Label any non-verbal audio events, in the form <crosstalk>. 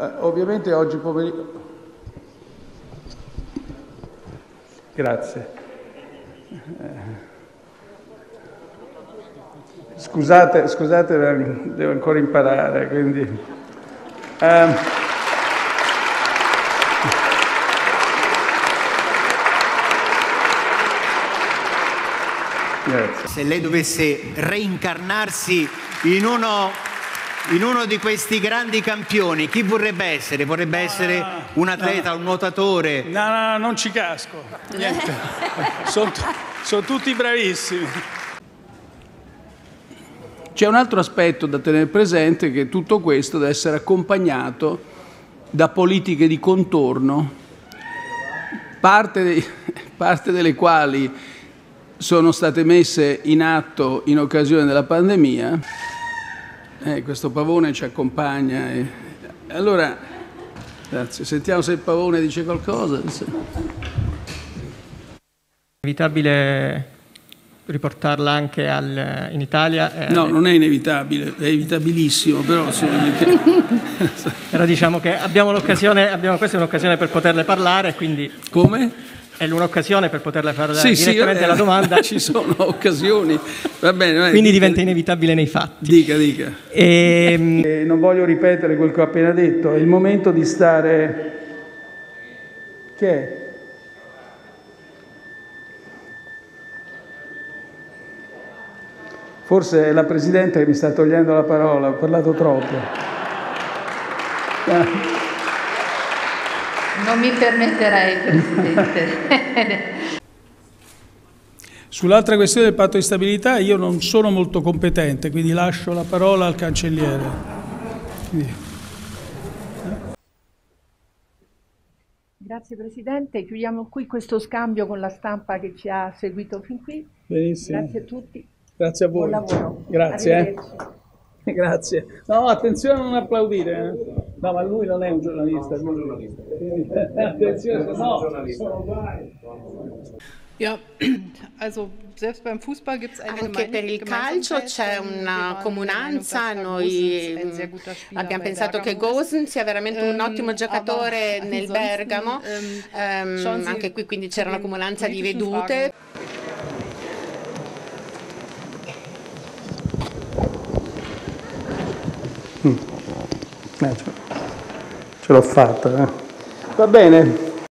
Eh, ovviamente oggi pomeriggio... Grazie. Scusate, scusate, devo ancora imparare, quindi... Um, Grazie. Se lei dovesse reincarnarsi in uno, in uno, di questi grandi campioni, chi vorrebbe essere? Vorrebbe essere un atleta, un nuotatore? No, no, no non ci casco. Niente. <laughs> sono, sono tutti bravissimi. C'è un altro aspetto da tenere presente che tutto questo deve essere accompagnato da politiche di contorno, parte, dei, <laughs> parte delle quali sono state messe in atto in occasione della pandemia. Eh, questo pavone ci accompagna. E... Allora, grazie. Sentiamo se il pavone dice qualcosa. Inevitabile riportarla anche al, in Italia. Eh, no, non è inevitabile, è evitabilissimo, però... <laughs> Però diciamo che abbiamo l'occasione, abbiamo, questa è un'occasione per poterle parlare, quindi... Come? È l'un'occasione per poterle fare sì, direttamente sì, la domanda. <laughs> Ci sono occasioni, va bene. Quindi diventa inevitabile nei fatti. Dica, dica. E... E non voglio ripetere quel che ho appena detto, è il momento di stare... Che è? Forse è la Presidente che mi sta togliendo la parola, ho parlato troppo. Non mi permetterei, Presidente. Sull'altra questione del patto di stabilità io non sono molto competente, quindi lascio la parola al cancelliere. Quindi... Grazie Presidente, chiudiamo qui questo scambio con la stampa che ci ha seguito fin qui. Benissimo. Grazie a tutti. Grazie a voi. Buon lavoro. Grazie. <laughs> Grazie. No, attenzione a non applaudire. Eh. No, ma lui non è un giornalista. Sono un giornalista. <laughs> attenzione, no. Ja, <clears throat> also selbst beim Fußball gibt es eine Anche per il calcio c'è una comunanza, noi abbiamo pensato che Gosen sia veramente un ottimo giocatore nel Bergamo, um, anche qui quindi c'era una comunanza di vedute. Mm. Eh, ce l'ho fatta. Eh. Va bene.